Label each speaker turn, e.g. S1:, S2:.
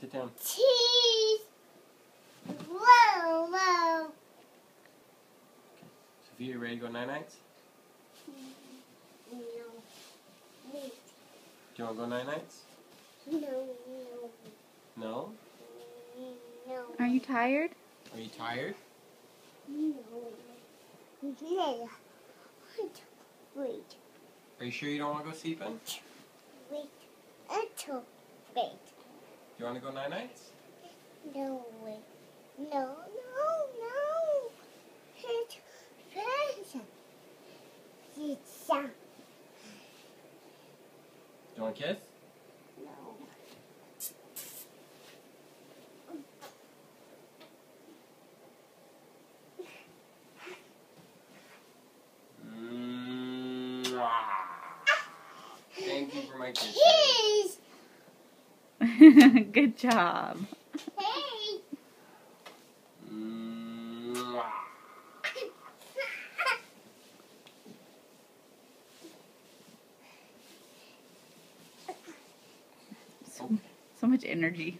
S1: sit down.
S2: Cheese. Whoa, whoa.
S1: Sophia, you ready to go night nights?
S2: No. Wait.
S1: Do you want to go night nights?
S2: No, no,
S1: No?
S2: no.
S3: Are you tired?
S1: Are you tired?
S2: No. Yeah. Wait.
S1: Are you sure you don't want to go sleeping?
S2: Wait. Until wait.
S1: You want to go night nights?
S2: No, way. No, no, no. It's present. It's
S1: Do you want a kiss?
S2: no.
S1: Thank you for my kiss.
S3: Good job.
S2: Hey.
S3: So, so much energy.